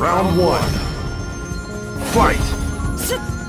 Round one. Fight!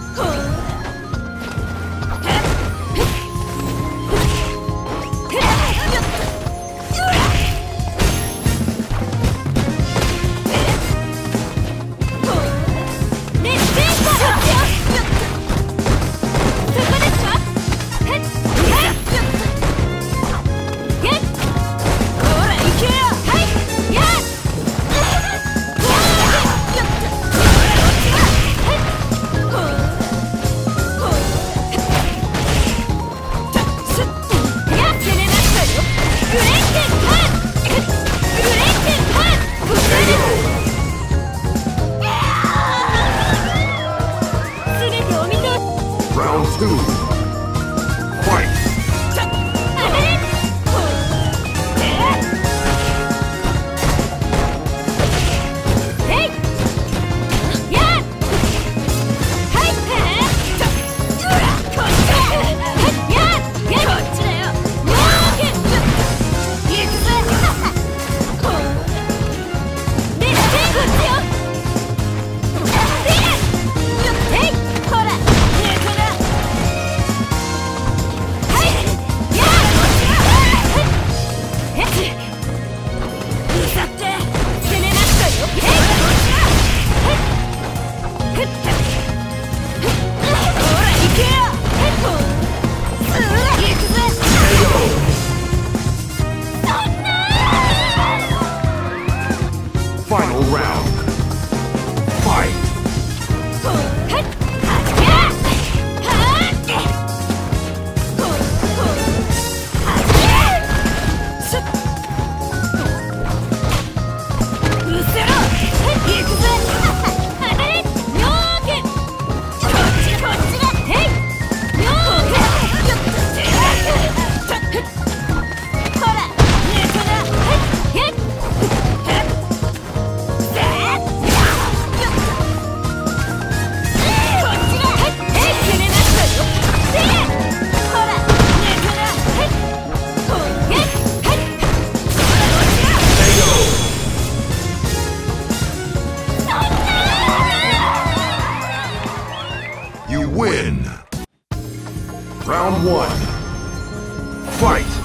Fight!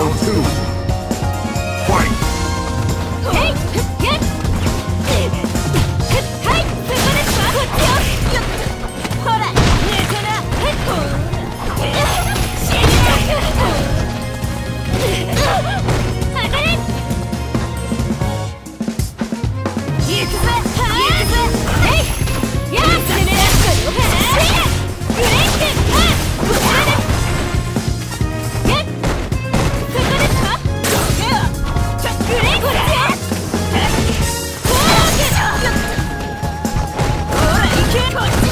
Round two. Put